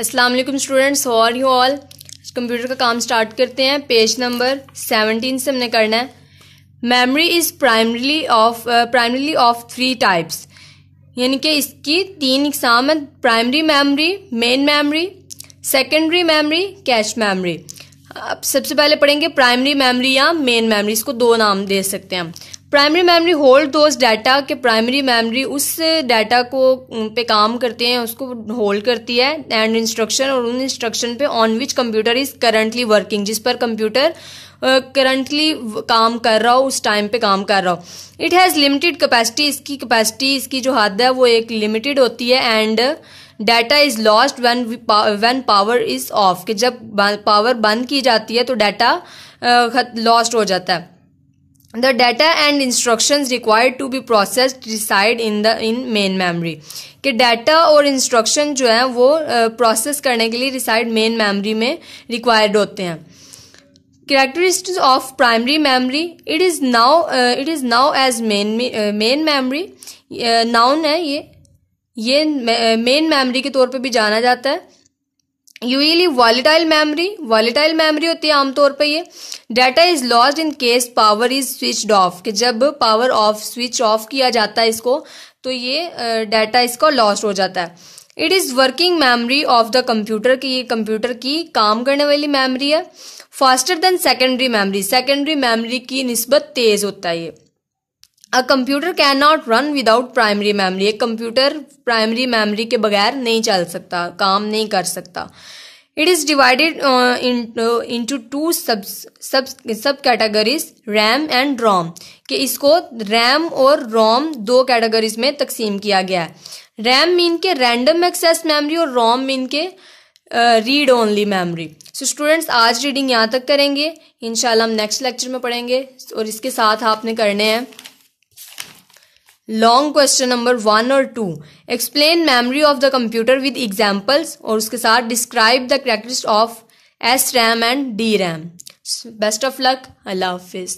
वालेकुम स्टूडेंट्स और you all computer का काम स्टार्ट करते हैं। पेज नंबर सेवनटीन से हमने करना है। Memory is primarily of primarily of three types यानी कि इसकी तीन इकसाम है। Primary memory main memory secondary memory cache memory अब सबसे पहले पढ़ेंगे प्राइमरी मेमोरी या मेन मेमोरी इसको दो नाम दे सकते हैं हम। Primary memory hold those data के प्राइमरी मेमोरी उस डाटा को पे काम करते हैं, उसको होल्ड करती है एंड इंस्ट्रक्शन और उन इंस्ट्रक्शन पे on which computer is currently working जिस पर कंप्यूटर करंटली काम कर रहा हो, उस टाइम पे काम कर रहा हो। इट हैज़ लिमिटेड कैपेसिटी इसकी कैपेसिटी इसकी जो हद है, वो एक लिमिटेड होती है and data is lost when when power is off कि जब पावर बंद की जाती है तो डाटा लॉस्ट हो जाता है। The data and instructions required to be processed reside in the in main memory कि डाटा और इंस्ट्रक्शन जो है वो प्रोसेस uh, करने के लिए रिसाइड मेन मेमोरी में रिक्वायर्ड होते हैं। Characteristics of primary memory it is known it is known as main main memory known है ये। ये मेन मेमोरी के तौर पे भी जाना जाता है। Usually volatile memory volatile memory होती है आमतौर पर ये। Data is lost in case power is switch off कि जब पावर ऑफ़ स्विच ऑफ़ किया जाता है इसको तो ये डाटा इसको लॉस्ट हो जाता है। It is working memory of the computer की ये कंप्यूटर की काम करने वाली मेमोरी है। Faster than secondary memory secondary memory की नस्बत तेज होता है ये। A computer can not run without primary memory एक कंप्यूटर प्राइमरी मेमोरी के बगैर नहीं चल सकता, काम नहीं कर सकता। It is divided into two sub sub sub categories RAM and ROM कि इसको रैम और रोम दो कैटेगरीज में तकसीम किया गया है। रैम मीन के रैंडम एक्सेस मेमोरी और रोम मीन के read only memory so students आज रीडिंग यहाँ तक करेंगे। इनशाला हम नेक्स्ट लेक्चर में पढ़ेंगे और इसके साथ आपने करने हैं। लॉन्ग क्वेश्चन नंबर वन और two explain memory of the computer with examples और उसके साथ describe the characteristics of S RAM and D RAM best of luck अल्लाह हाफिज़